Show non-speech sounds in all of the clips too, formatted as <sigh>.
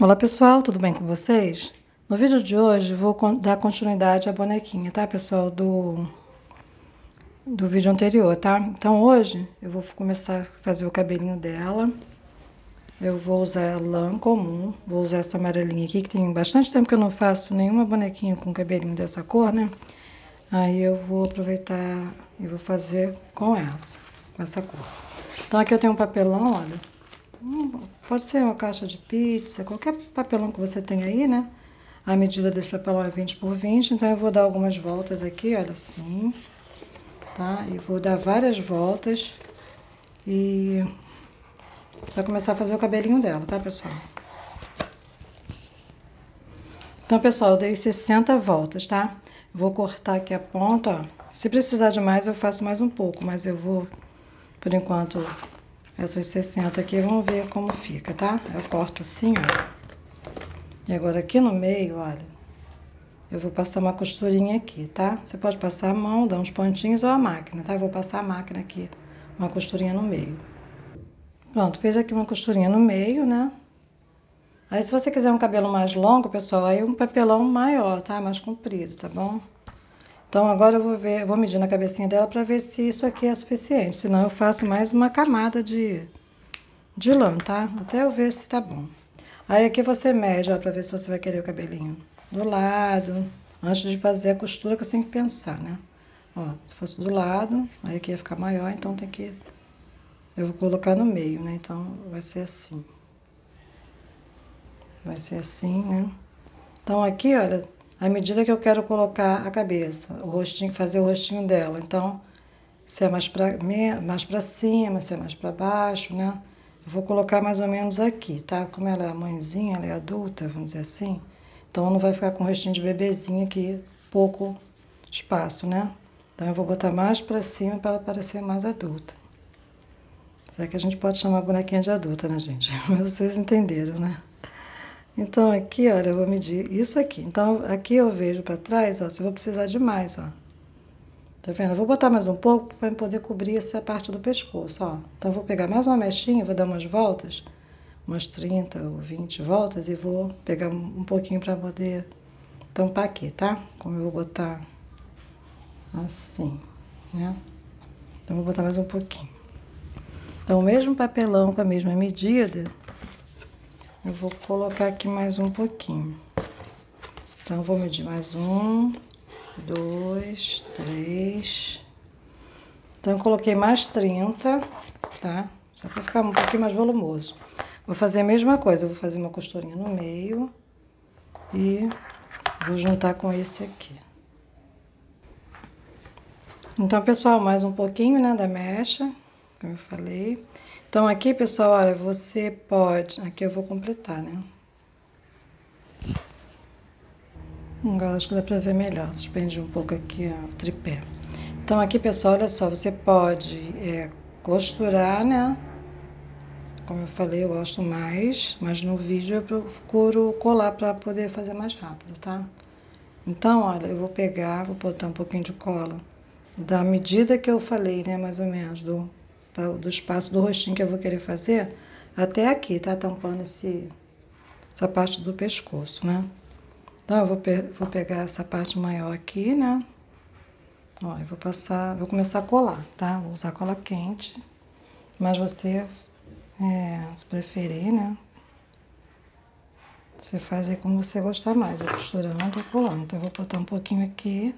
Olá pessoal, tudo bem com vocês? No vídeo de hoje vou dar continuidade à bonequinha, tá pessoal, do, do vídeo anterior, tá? Então hoje eu vou começar a fazer o cabelinho dela. Eu vou usar lã comum, vou usar essa amarelinha aqui, que tem bastante tempo que eu não faço nenhuma bonequinha com cabelinho dessa cor, né? Aí eu vou aproveitar e vou fazer com essa, com essa cor. Então aqui eu tenho um papelão, olha. Pode ser uma caixa de pizza, qualquer papelão que você tem aí, né? A medida desse papelão é 20 por 20, então eu vou dar algumas voltas aqui, olha assim, tá? E vou dar várias voltas e vai começar a fazer o cabelinho dela, tá, pessoal? Então, pessoal, eu dei 60 voltas, tá? Vou cortar aqui a ponta, ó. Se precisar de mais, eu faço mais um pouco, mas eu vou, por enquanto, essas 60 aqui, vamos ver como fica, tá? Eu corto assim, ó. E agora aqui no meio, olha, eu vou passar uma costurinha aqui, tá? Você pode passar a mão, dar uns pontinhos ou a máquina, tá? Eu vou passar a máquina aqui, uma costurinha no meio. Pronto, fez aqui uma costurinha no meio, né? Aí se você quiser um cabelo mais longo, pessoal, aí um papelão maior, tá? Mais comprido, tá bom? Então agora eu vou ver, vou medir na cabecinha dela para ver se isso aqui é suficiente. Senão eu faço mais uma camada de, de lã, tá? Até eu ver se tá bom. Aí aqui você mede, ó, pra ver se você vai querer o cabelinho do lado. Antes de fazer a costura que tem que pensar, né? Ó, se fosse do lado, aí aqui ia ficar maior, então tem que... Eu vou colocar no meio, né? Então vai ser assim. Vai ser assim, né? Então aqui, olha, à medida que eu quero colocar a cabeça, o rostinho, fazer o rostinho dela. Então, se é mais para mais para cima, se é mais para baixo, né? Eu vou colocar mais ou menos aqui, tá? Como ela é mãezinha, ela é adulta, vamos dizer assim. Então, não vai ficar com o rostinho de bebezinho aqui, pouco espaço, né? Então, eu vou botar mais para cima para ela parecer mais adulta. Será que a gente pode chamar a bonequinha de adulta, né, gente? <laughs> Mas vocês entenderam, né? Então, aqui, olha, eu vou medir isso aqui. Então, aqui eu vejo para trás, ó, se eu vou precisar de mais, ó. Tá vendo? Eu vou botar mais um pouco para poder cobrir essa parte do pescoço, ó. Então, eu vou pegar mais uma mechinha, vou dar umas voltas, umas 30 ou 20 voltas, e vou pegar um pouquinho para poder tampar aqui, tá? Como eu vou botar assim, né? Então, vou botar mais um pouquinho. Então, o mesmo papelão com a mesma medida, eu vou colocar aqui mais um pouquinho. Então, vou medir mais um, dois, três. Então, eu coloquei mais 30, tá? Só pra ficar um pouquinho mais volumoso. Vou fazer a mesma coisa, vou fazer uma costurinha no meio e vou juntar com esse aqui. Então, pessoal, mais um pouquinho, né, da mecha, como eu falei. Então, aqui, pessoal, olha, você pode... Aqui eu vou completar, né? Agora acho que dá pra ver melhor. Suspende um pouco aqui ó, o tripé. Então, aqui, pessoal, olha só, você pode é, costurar, né? Como eu falei, eu gosto mais, mas no vídeo eu procuro colar para poder fazer mais rápido, tá? Então, olha, eu vou pegar, vou botar um pouquinho de cola da medida que eu falei, né, mais ou menos, do do espaço do rostinho que eu vou querer fazer até aqui, tá? Tampando esse, essa parte do pescoço, né? Então, eu vou, pe vou pegar essa parte maior aqui, né? Ó, eu vou passar, vou começar a colar, tá? Vou usar cola quente, mas você, é, se preferir, né? Você faz aí como você gostar mais, costurando ou colando. Então, eu vou botar um pouquinho aqui.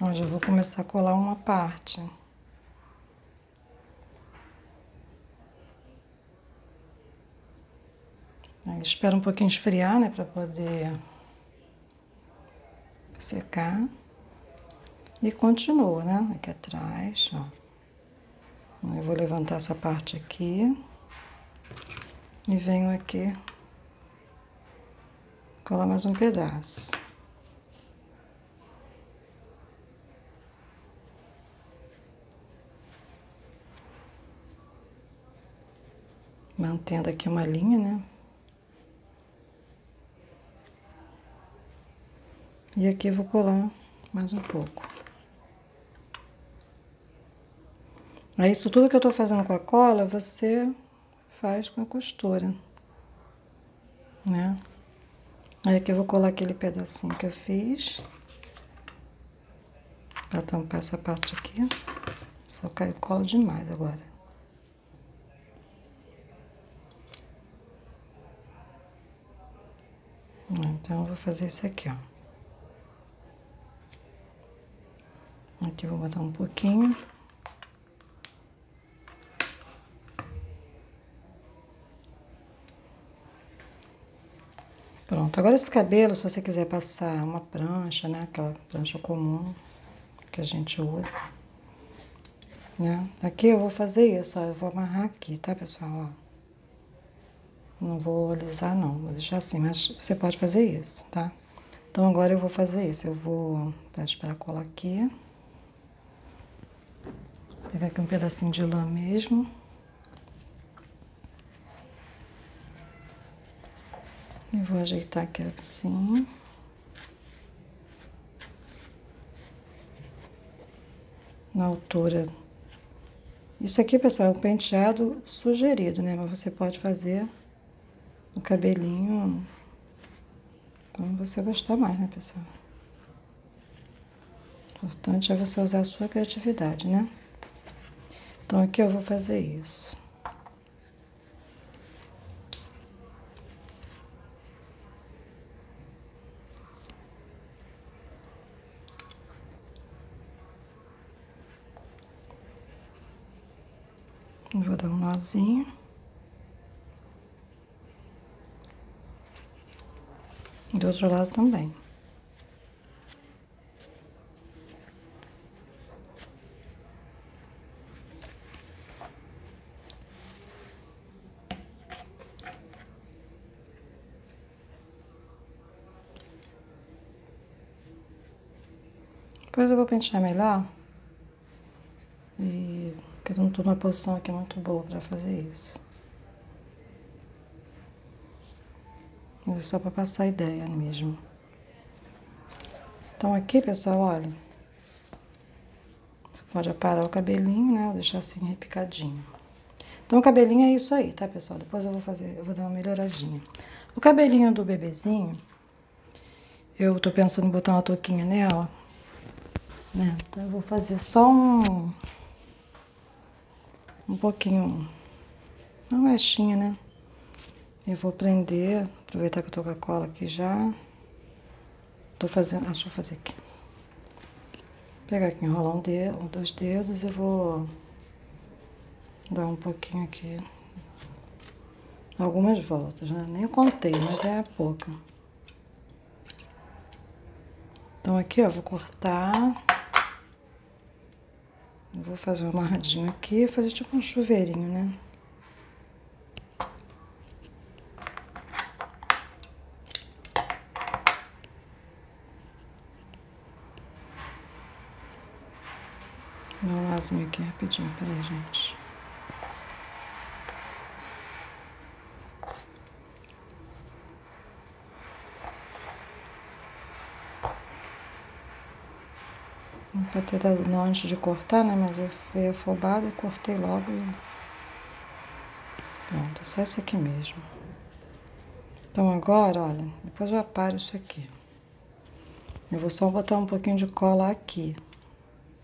Ó, já vou começar a colar uma parte. Espera um pouquinho esfriar, né, para poder secar. E continua, né, aqui atrás, ó. Eu vou levantar essa parte aqui. E venho aqui colar mais um pedaço. Mantendo aqui uma linha, né? E aqui eu vou colar mais um pouco. Aí, isso tudo que eu tô fazendo com a cola, você faz com a costura. né? Aí aqui eu vou colar aquele pedacinho que eu fiz. Pra tampar essa parte aqui. Só caiu colo demais agora. Então, eu vou fazer isso aqui, ó. Aqui vou botar um pouquinho. Pronto, agora esse cabelo, se você quiser passar uma prancha, né? Aquela prancha comum que a gente usa. Né? Aqui eu vou fazer isso, ó. Eu vou amarrar aqui, tá, pessoal? Ó. Não vou alisar, não. Vou deixar assim, mas você pode fazer isso, tá? Então, agora eu vou fazer isso. Eu vou... Pode esperar colar aqui. Pegar aqui um pedacinho de lã mesmo. E vou ajeitar aqui assim. Na altura. Isso aqui, pessoal, é um penteado sugerido, né? Mas você pode fazer o cabelinho como você gostar mais, né, pessoal? O importante é você usar a sua criatividade, né? Então, aqui eu vou fazer isso. Vou dar um nozinho. Do outro lado também. Depois eu vou pentear melhor. E porque eu não tô numa posição aqui muito boa para fazer isso. Mas é só para passar ideia mesmo. Então aqui, pessoal, olha. Você pode aparar o cabelinho, né? Ou deixar assim repicadinho. Então o cabelinho é isso aí, tá, pessoal? Depois eu vou fazer, eu vou dar uma melhoradinha. O cabelinho do bebezinho, eu tô pensando em botar uma touquinha nela. Então eu vou fazer só um um pouquinho, uma restinha, né? Eu vou prender, aproveitar que eu tô com a cola aqui já. Tô fazendo, ah, deixa eu fazer aqui. Vou pegar aqui, enrolar um dedo, dois dedos e vou dar um pouquinho aqui. Algumas voltas, né? Nem contei, mas é pouca. Então aqui, ó, vou cortar. Vou fazer um amarradinho aqui, fazer tipo um chuveirinho, né? Dá um lazinho aqui rapidinho, peraí, gente. Pra ter dado nó antes de cortar, né? Mas eu fui afobada e cortei logo e... Pronto, só isso aqui mesmo. Então agora, olha, depois eu aparo isso aqui. Eu vou só botar um pouquinho de cola aqui,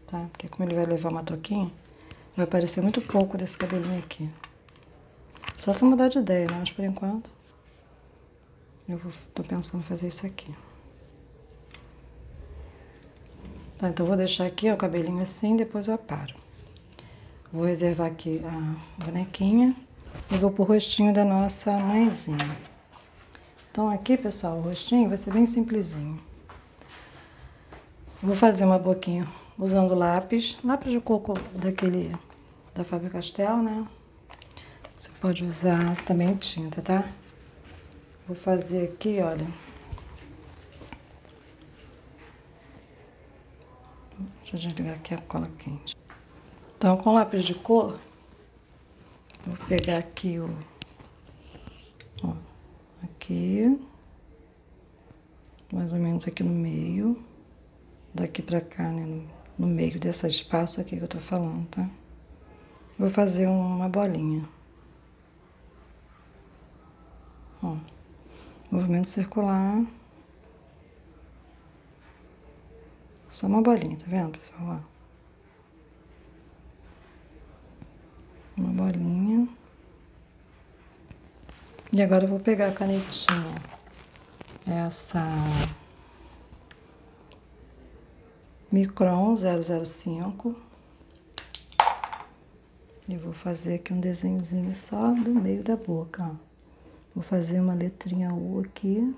tá? Porque como ele vai levar uma toquinha, vai aparecer muito pouco desse cabelinho aqui. Só se mudar de ideia, né? Mas por enquanto, eu vou, tô pensando em fazer isso aqui. Tá, então vou deixar aqui ó, o cabelinho assim, depois eu aparo. Vou reservar aqui a bonequinha e vou pro rostinho da nossa mãezinha. Então aqui, pessoal, o rostinho vai ser bem simplesinho. Vou fazer uma boquinha usando lápis, lápis de coco daquele da Faber-Castell, né? Você pode usar também tinta, tá? Vou fazer aqui, olha, Deixa eu desligar aqui a cola quente. Então, com lápis de cor, vou pegar aqui o... Ó, aqui. Mais ou menos aqui no meio. Daqui pra cá, né? No, no meio desse espaço aqui que eu tô falando, tá? Vou fazer uma bolinha. Ó. Movimento circular. Só uma bolinha, tá vendo, pessoal? Uma bolinha. E agora eu vou pegar a canetinha. Essa Micron 005. E vou fazer aqui um desenhozinho só do meio da boca, ó. Vou fazer uma letrinha U aqui.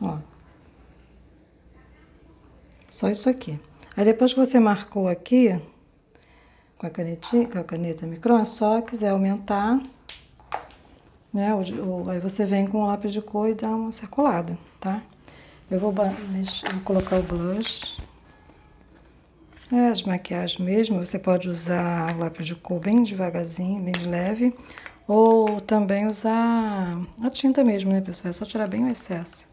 Ó. Só isso aqui. Aí depois que você marcou aqui, com a canetinha, com a caneta micron, é só quiser aumentar, né? Aí você vem com o lápis de cor e dá uma circulada, tá? Eu vou, vou colocar o blush. É, as maquiagens mesmo, você pode usar o lápis de cor bem devagarzinho, bem leve. Ou também usar a tinta mesmo, né, pessoal? É só tirar bem o excesso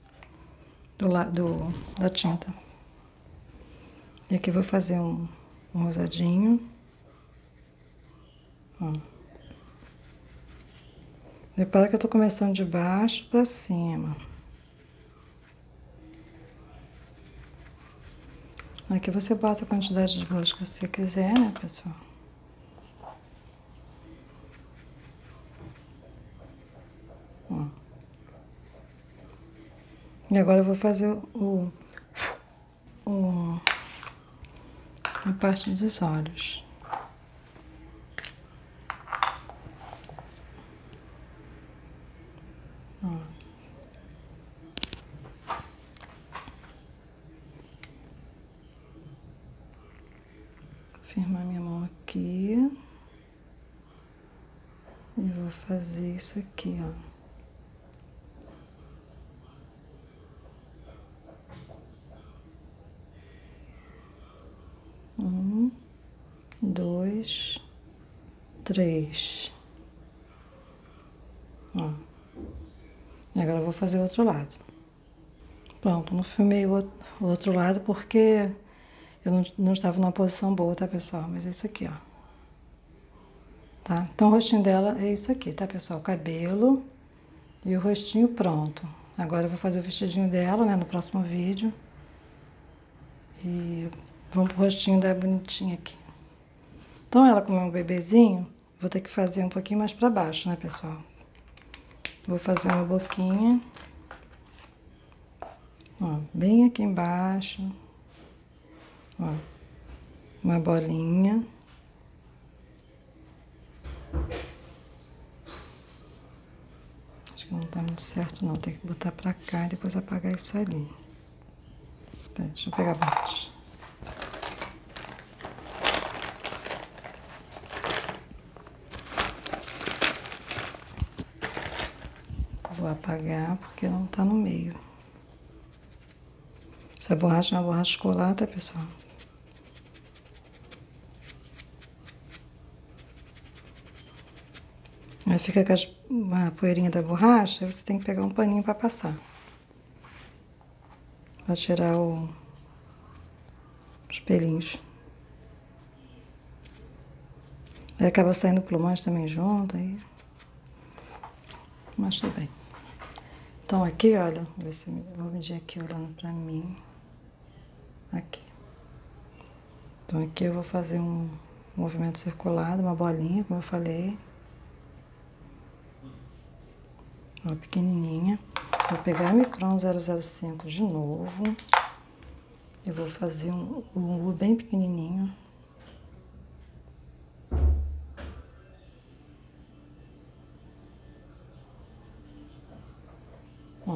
do, do, da tinta. E aqui eu vou fazer um, um rosadinho. Repara que eu tô começando de baixo pra cima. Aqui você bota a quantidade de blush que você quiser, né, pessoal? Ó. E agora eu vou fazer o, o a parte dos olhos. firmar minha mão aqui. E vou fazer isso aqui, ó. Um, dois, três. Ó. Agora eu vou fazer o outro lado. Pronto, não filmei o outro lado porque eu não, não estava numa posição boa, tá, pessoal? Mas é isso aqui, ó. Tá? Então, o rostinho dela é isso aqui, tá, pessoal? O cabelo e o rostinho pronto. Agora eu vou fazer o vestidinho dela, né, no próximo vídeo. E vamos pro rostinho da bonitinha aqui. Então, ela como é um bebezinho, vou ter que fazer um pouquinho mais pra baixo, né, pessoal? Vou fazer uma boquinha. Ó, bem aqui embaixo. Ó, uma bolinha. Acho que não tá muito certo não, tem que botar pra cá e depois apagar isso ali. Pera, deixa eu pegar a borracha. Vou apagar porque não tá no meio. Essa borracha é uma borracha escolar, tá, pessoal? Aí fica com a poeirinha da borracha, você tem que pegar um paninho para passar. Pra tirar o, os pelinhos. Aí acaba saindo plumagem também junto, aí... Mas tudo bem. Então aqui, olha, vou, medir aqui olhando pra mim. Aqui. Então aqui eu vou fazer um movimento circulado, uma bolinha, como eu falei. Ó, pequenininha. Vou pegar a Micron 005 de novo. Eu vou fazer um, um bem pequenininho.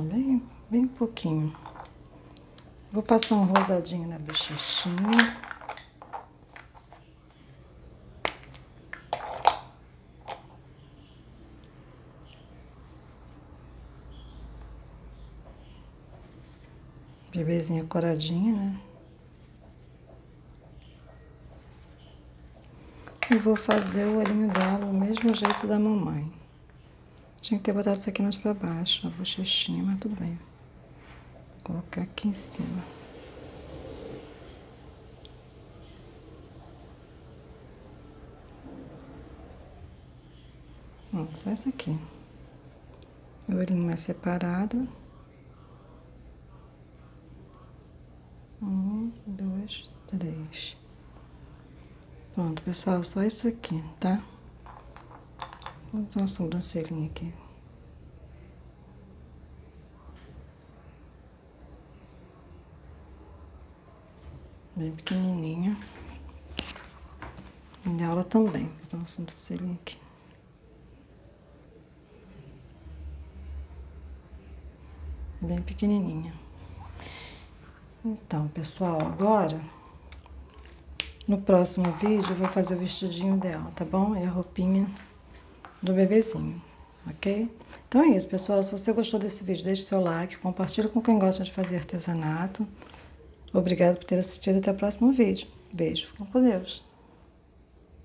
Bem, bem pouquinho. Vou passar um rosadinho na bochechinha. Bebezinha coradinha, né? E vou fazer o olhinho dela do mesmo jeito da mamãe. Tinha que ter botado isso aqui mais pra baixo, a bochechinha, mas tudo bem. Vou colocar aqui em cima. Ó, só essa aqui. O olhinho mais é separado. Um, dois, três. Pronto, pessoal, só isso aqui, Tá? Vou fazer uma sobrancelhinha aqui. Bem pequenininha. E nela também. Vou dar uma sobrancelhinha aqui. Bem pequenininha. Então, pessoal, agora... No próximo vídeo eu vou fazer o vestidinho dela, tá bom? É a roupinha do bebezinho, ok? Então é isso, pessoal. Se você gostou desse vídeo, deixe seu like, compartilhe com quem gosta de fazer artesanato. Obrigado por ter assistido até o próximo vídeo. Beijo, fiquem com Deus.